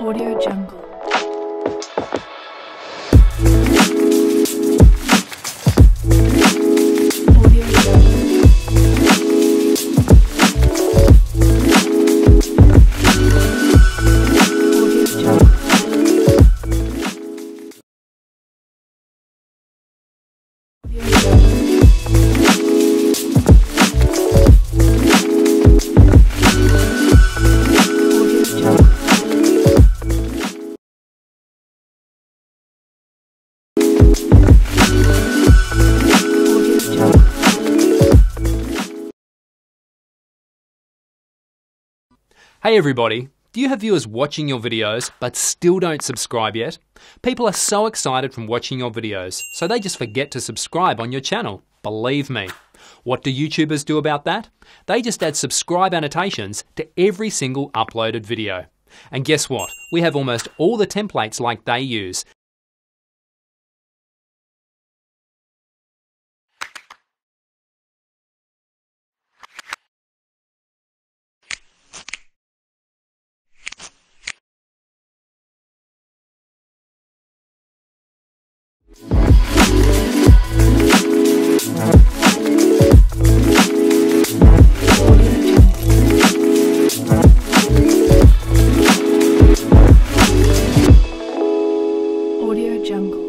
Audio Jungle. Hey everybody! Do you have viewers watching your videos but still don't subscribe yet? People are so excited from watching your videos, so they just forget to subscribe on your channel. Believe me. What do YouTubers do about that? They just add subscribe annotations to every single uploaded video. And guess what? We have almost all the templates like they use, Jungle.